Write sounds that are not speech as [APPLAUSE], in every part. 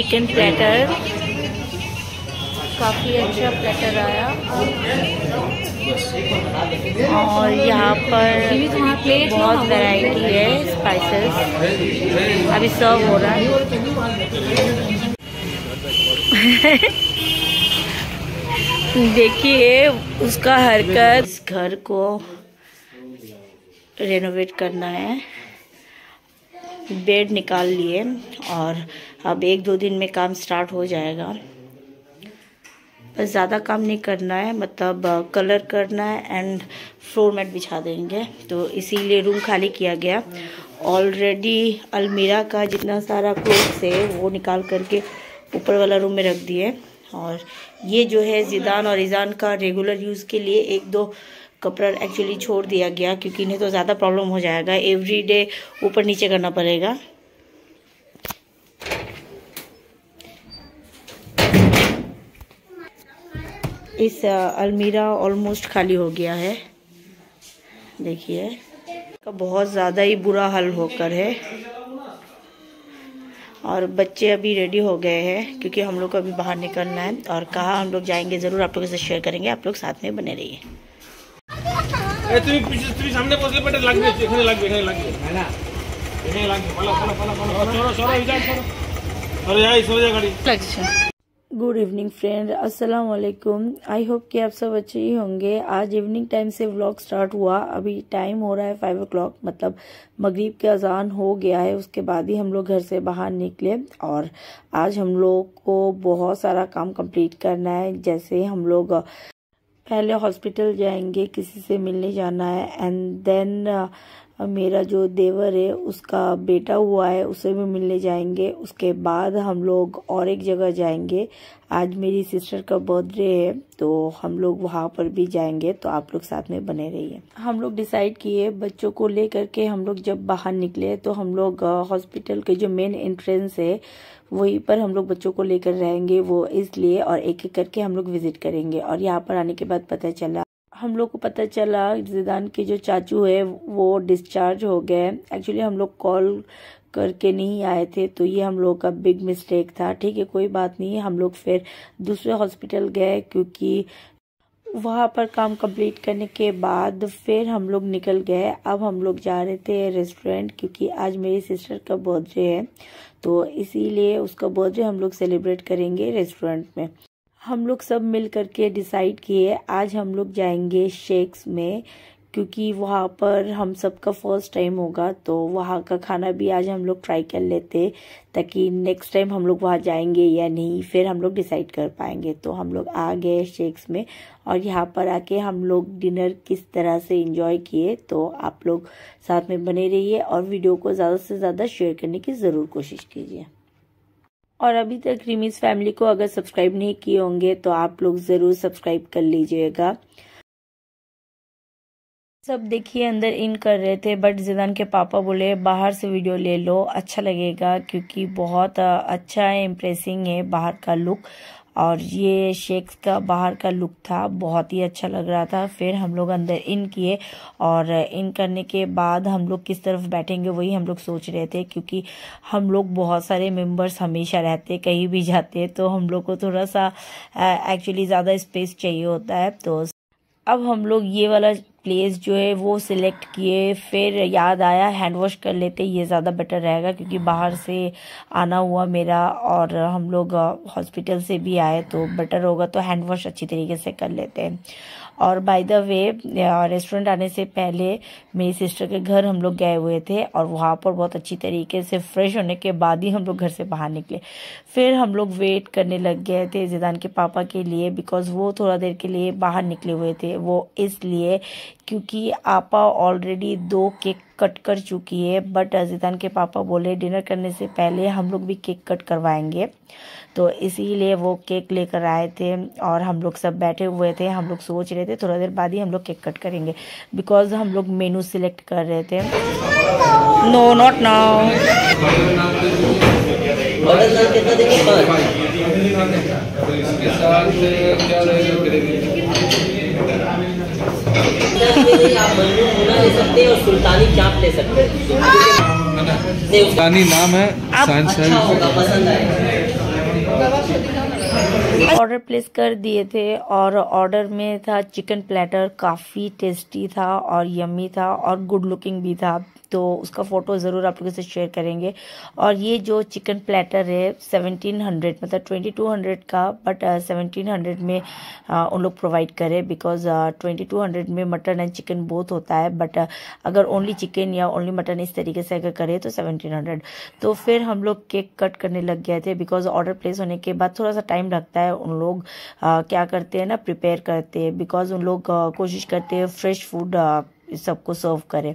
Chicken platter काफ़ी अच्छा platter आया। और यहाँ पर बहुत वैरायटी है स्पाइसेस अभी सर्व हो रहा है। [LAUGHS] देखिए, उसका हरकत। घर को रेनोवेट करना है। बेड निकाल लिए और अब एक दो दिन में काम स्टार्ट हो जाएगा। बस ज़्यादा काम नहीं करना है मतलब कलर करना है एंड फ्लोर मैट बिछा देंगे। तो इसीलिए रूम खाली किया गया। ऑलरेडी अलमीरा का जितना सारा क्लोथ्स है, वो निकाल करके ऊपर वाला रूम में रख दिए। और ये जो है जिदान और ईजान का रेगुलर यूज़ के लिए एक दो कपड़ा एक्चुअली छोड़ दिया गया, क्योंकि इन्हें तो ज़्यादा प्रॉब्लम हो जाएगा। एवरी डे ऊपर नीचे करना पड़ेगा। इस अलमीरा ऑलमोस्ट खाली हो गया है। देखिए का बहुत ज़्यादा ही बुरा हल होकर है। और बच्चे अभी रेडी हो गए हैं, क्योंकि हम लोग को अभी बाहर निकलना है। और कहाँ हम लोग जाएँगे, ज़रूर आप लोगों से शेयर करेंगे। आप लोग साथ में बने रहिए। সামনে বসলে পেটে লাগবে এখানে লাগবে এখানে লাগবে এখানে লাগবে পালা পালা পালা পালা সরো সরো ইজান সরো সরে যাই সরে যা গাড়ি गुड इवनिंग फ्रेंड अस्सलाम वालेकुम आई होप कि आप सब अच्छे ही होंगे आज इवनिंग टाइम से व्लॉग स्टार्ट हुआ अभी टाइम हो रहा है फाइव ओ मतलब मगरिब के अजान हो गया है उसके बाद ही हम लोग घर से बाहर निकले और आज हम लोग को बहुत सारा काम कंप्लीट करना है जैसे हम लोग पहले हॉस्पिटल जाएँगे किसी से मिलने जाना है एंड देन मेरा जो देवर है, उसका बेटा हुआ है, उसे भी मिलने जाएँगे। उसके बाद हम लोग और एक जगह जाएँगे। आज मेरी सिस्टर का बर्थडे है तो हम लोग वहाँ पर भी जाएँगे। तो आप लोग साथ में बने रहिए। हम लोग डिसाइड किए, बच्चों को लेकर के हम लोग जब बाहर निकले तो हम लोग हॉस्पिटल के जो मेन एंट्रेंस है, वहीं पर हम लोग बच्चों को लेकर रहेंगे वो इसलिए और एक एक करके हम लोग विज़िट करेंगे। और यहाँ पर आने के बाद पता चला हम लोग को पता चला, जिदान के जो चाचू है, वो डिस्चार्ज हो गए। एक्चुअली हम लोग कॉल करके नहीं आए थे तो ये हम लोग का बिग मिस्टेक था। ठीक है, कोई बात नहीं, हम लोग फिर दूसरे हॉस्पिटल गए, क्योंकि वहाँ पर काम कंप्लीट करने के बाद फिर हम लोग निकल गए। अब हम लोग जा रहे थे रेस्टोरेंट क्योंकि आज मेरी सिस्टर का बर्थडे है। तो इसीलिए उसका बर्थडे हम लोग सेलिब्रेट करेंगे रेस्टोरेंट में। हम लोग सब मिल करके डिसाइड किए, आज हम लोग जाएँगे शेक्स में, क्योंकि वहाँ पर हम सबका फ़र्स्ट टाइम होगा तो वहाँ का खाना भी आज हम लोग ट्राई कर लेते, ताकि नेक्स्ट टाइम हम लोग वहाँ जाएँगे या नहीं, फिर हम लोग डिसाइड कर पाएँगे। तो हम लोग आ गए शेक्स में, और यहाँ पर आके हम लोग डिनर किस तरह से इंजॉय किए तो आप लोग साथ में बने रहिए, और वीडियो को ज़्यादा से ज़्यादा शेयर करने की ज़रूर कोशिश कीजिए। और अभी तक रिमीज फैमिली को अगर सब्सक्राइब नहीं किए होंगे तो आप लोग ज़रूर सब्सक्राइब कर लीजिएगा। सब देखिए, अंदर इन कर रहे थे बट जिदान के पापा बोले, बाहर से वीडियो ले लो अच्छा लगेगा, क्योंकि बहुत अच्छा है इम्प्रेसिंग है बाहर का लुक और ये शेक्स का बाहर का लुक था, बहुत ही अच्छा लग रहा था। फिर हम लोग अंदर इन किए और इन करने के बाद हम लोग किस तरफ़ बैठेंगे वही हम लोग सोच रहे थे, क्योंकि हम लोग बहुत सारे मेंबर्स हमेशा रहते, कहीं भी जाते तो हम लोग को थोड़ा सा एक्चुअली ज़्यादा स्पेस चाहिए होता है। तो अब हम लोग ये वाला प्लेस जो है वो सिलेक्ट किए, फिर याद आया हैंड वॉश कर लेते, ये ज़्यादा बेटर रहेगा क्योंकि बाहर से आना हुआ मेरा और हम लोग हॉस्पिटल से भी आए तो बेटर होगा तो हैंड वॉश अच्छी तरीके से कर लेते हैं। और बाय द वे रेस्टोरेंट आने से पहले मेरी सिस्टर के घर हम लोग गए हुए थे और वहाँ पर बहुत अच्छी तरीके से फ्रेश होने के बाद ही हम लोग घर से बाहर निकले। फिर हम लोग वेट करने लग गए थे जिदान के पापा के लिए बिकॉज़ वो थोड़ा देर के लिए बाहर निकले हुए थे। वो इसलिए क्योंकि आपा ऑलरेडी दो केक कट कर चुकी है बट जिदान के पापा बोले डिनर करने से पहले हम लोग भी केक कट करवाएँगे. तो इसीलिए वो केक लेकर आए थे और हम लोग सब बैठे हुए थे हम लोग सोच रहे थे थोड़ा देर बाद ही हम लोग केक कट करेंगे बिकॉज़ हम लोग मेनू सिलेक्ट कर रहे थे। नो नॉट नाउ आप ले सकते हैं और सुल्तानी चाप ले सकते हैं सुल्तानी नाम है साइंस है ऑर्डर प्लेस कर दिए थे और ऑर्डर में था चिकन प्लेटर काफ़ी टेस्टी था और यम्मी था और गुड लुकिंग भी था। तो उसका फ़ोटो ज़रूर आप लोगों से शेयर करेंगे। और ये जो चिकन प्लेटर है सेवनटीन हंड्रेड मतलब ट्वेंटी टू हंड्रेड का बट सेवनटीन हंड्रेड में uh, उन लोग प्रोवाइड करें बिकॉज़ टू हंड्रेड में मटन एंड चिकन बोथ होता है बट uh, अगर ओनली चिकन या ओनली मटन इस तरीके से अगर करे तो सेवनटीन हंड्रेड तो फिर हम लोग केक कट करने लग गए थे बिकॉज़ ऑर्डर प्लेस होने के बाद थोड़ा सा टाइम लगता है। उन लोग uh, क्या करते हैं ना प्रिपेयर करते हैं बिकॉज़ उन लोग uh, कोशिश करते हैं फ्रेश फ़ूड सबको सर्व करें।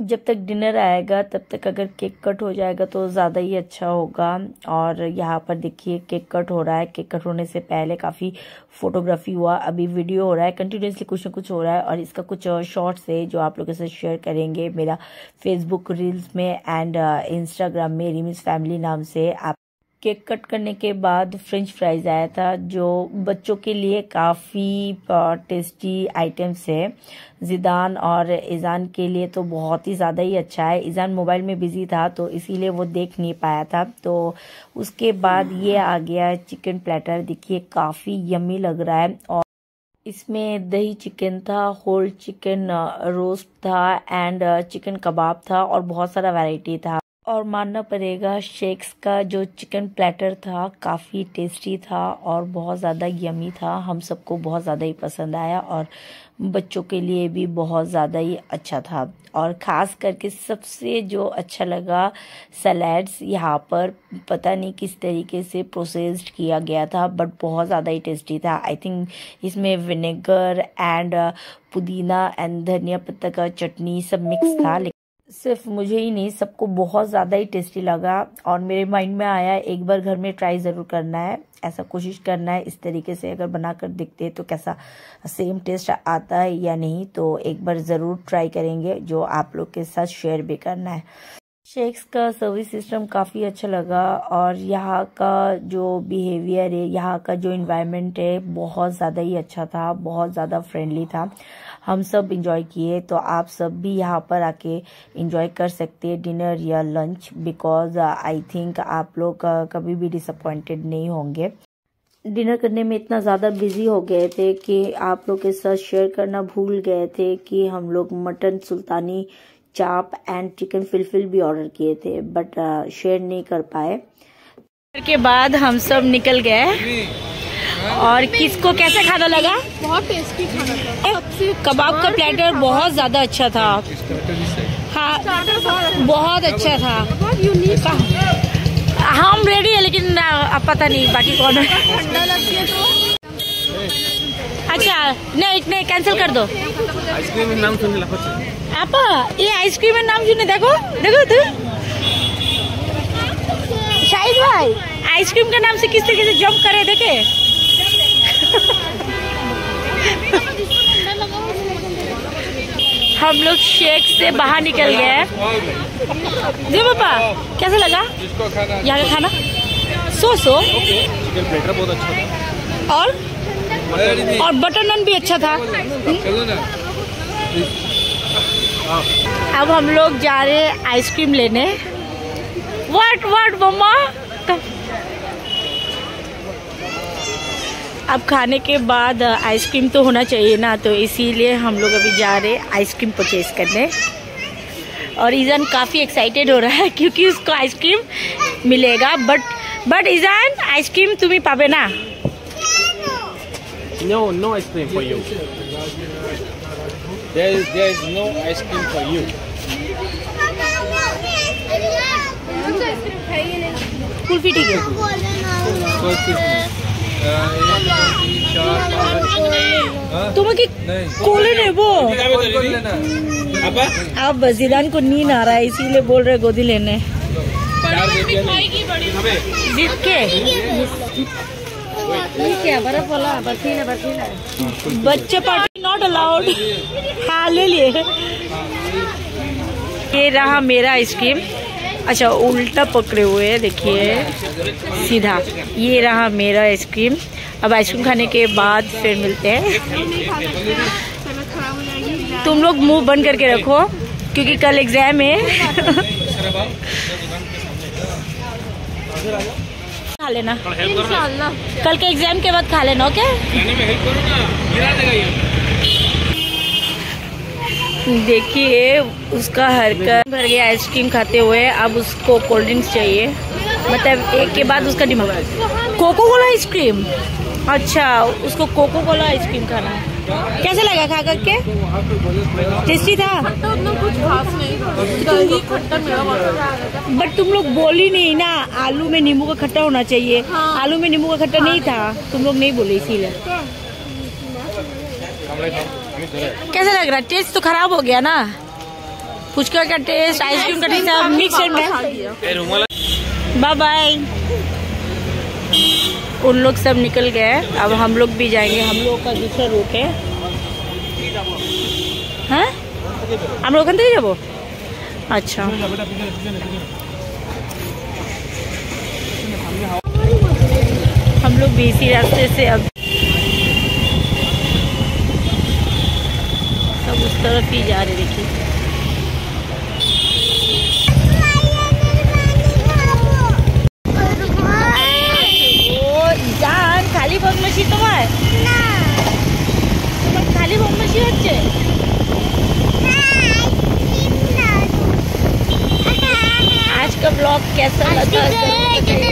जब तक डिनर आएगा तब तक अगर केक कट हो जाएगा तो ज़्यादा ही अच्छा होगा। और यहाँ पर देखिए केक कट हो रहा है। केक कट होने से पहले काफ़ी फोटोग्राफी हुआ अभी वीडियो हो रहा है। कंटिन्यूसली कुछ ना कुछ हो रहा है। और इसका कुछ शॉर्ट्स है जो आप लोगों से शेयर करेंगे मेरा फेसबुक रील्स में एंड इंस्टाग्राम में रिमिस फैमिली नाम से। आप केक कट करने के बाद फ्रेंच फ्राइज आया था, जो बच्चों के लिए काफ़ी टेस्टी आइटम्स है। जिदान और ईजान के लिए तो बहुत ही ज़्यादा ही अच्छा है। ईजान मोबाइल में बिज़ी था तो इसीलिए वो देख नहीं पाया था। तो उसके बाद ये आ गया चिकन प्लेटर। देखिए, काफ़ी यमी लग रहा है और इसमें दही चिकन था, होल चिकन रोस्ट था, एंड चिकन कबाब था और बहुत सारा वैरायटी था। और मानना पड़ेगा, शेक्स का जो चिकन प्लेटर था काफ़ी टेस्टी था और बहुत ज़्यादा यमी था। हम सबको बहुत ज़्यादा ही पसंद आया और बच्चों के लिए भी बहुत ज़्यादा ही अच्छा था। और ख़ास करके सबसे जो अच्छा लगा सलाड्स यहाँ पर, पता नहीं किस तरीके से प्रोसेस्ड किया गया था बट बहुत ज़्यादा ही टेस्टी था। आई थिंक इसमें विनेगर एंड पुदीना एंड धनिया पत्ता का चटनी सब मिक्स था सिर्फ़ मुझे ही नहीं, सबको बहुत ज़्यादा ही टेस्टी लगा और मेरे माइंड में आया, एक बार घर में ट्राई ज़रूर करना है। ऐसा कोशिश करना है, इस तरीके से अगर बना कर देखते हैं तो कैसा सेम टेस्ट आता है या नहीं तो एक बार ज़रूर ट्राई करेंगे, जो आप लोग के साथ शेयर भी करना है। शेक्स का सर्विस सिस्टम काफ़ी अच्छा लगा और यहाँ का जो बिहेवियर है, यहाँ का जो इन्वायरमेंट है, बहुत ज़्यादा ही अच्छा था, बहुत ज़्यादा फ्रेंडली था। हम सब इंजॉय किए तो आप सब भी यहाँ पर आके इंजॉय कर सकते हैं डिनर या लंच बिकॉज़ आई थिंक आप लोग कभी भी डिसअपॉइंटेड नहीं होंगे। डिनर करने में इतना ज़्यादा बिज़ी हो गए थे कि आप लोग के साथ शेयर करना भूल गए थे कि हम लोग मटन सुल्तानी चाप एंड चिकन फिलफिल भी ऑर्डर किए थे बट शेयर uh, नहीं कर पाए। के बाद हम सब निकल गए। और किसको कैसे खाना लगा? बहुत टेस्टी खाना था। कबाब का प्लेटर बहुत ज़्यादा अच्छा था। हाँ बहुत अच्छा था। यूनिक हम रेडी है लेकिन अब पता नहीं बाकी कौन है। तो। अच्छा नहीं नहीं कैंसिल कर दो। आइसक्रीम नाम सुन আপা এই আইসক্রিমের নাম শুনে দেখো देखो तो शाहिद भाई आइसक्रीम के नाम से किस तरीके से जंप करे देखे हम लोग शेक से बाहर निकल गए जी पापा कैसा लगा यहाँ का खाना सो सो चिकन प्लेटर बहुत अच्छा था और और बटर नान भी अच्छा था चलो ना अब हम लोग जा रहे हैं आइसक्रीम लेने। व्हाट व्हाट मम्मा? अब खाने के बाद आइसक्रीम तो होना चाहिए ना तो इसीलिए हम लोग अभी जा रहे हैं आइसक्रीम परचेज करने। और ईजान काफ़ी एक्साइटेड हो रहा है [LAUGHS] क्योंकि उसको आइसक्रीम मिलेगा। बट बट ईजान आइसक्रीम तुम्हें पावे ना? No ice cream for you. There is, there is no ice cream for you. Kulfi ठीक है तुम्हें कोले ने वो कौन लेना अब जिदान को नींद आ रहा है इसीलिए बोल रहे गोदी लेने। के क्या बर्फ़ वाला बर्फीला बर्फीला बच्चे पार्टी नॉट अलाउड हाँ ले लिए। ये रहा मेरा आइसक्रीम अच्छा उल्टा पकड़े हुए हैं देखिए। सीधा। ये रहा मेरा आइसक्रीम अब आइसक्रीम खाने के बाद फिर मिलते हैं। तुम लोग मुँह बंद करके रखो क्योंकि कल एग्ज़ाम है। लेना। कल के एग्ज़ाम के बाद खा लेना ओके लेने में हेल्प करो ना गिरा देगा ये। देखिए उसका हरकत भर गया आइसक्रीम खाते हुए अब उसको कोल्ड ड्रिंक्स चाहिए। मतलब एक के बाद उसका डिमांड कोको कोला आइसक्रीम अच्छा उसको कोको कोला आइसक्रीम खाना। है कैसे लगा खा करके? टेस्टी था? तो कुछ खास नहीं खट्टा बट तुम लोग बोली नहीं ना आलू में नींबू का खट्टा होना चाहिए। हाँ। आलू में नींबू का खट्टा नहीं था। तुम लोग नहीं बोले इसीलिए। कैसा लग रहा? टेस्ट तो खराब हो गया ना? फुचका का टेस्ट आइसक्रीम का टेस्ट सब मिक्सर में बाय बाय उन लोग सब निकल गए अब हम लोग भी जाएँगे। हम लोग का दूसरा रूट है। हाँ? हम लोग अंदर जाबो? अच्छा। हम लोग भी इसी रास्ते से अब सब उस तरफ़ ही जा रहे देखिए। का ब्लॉग कैसा लगा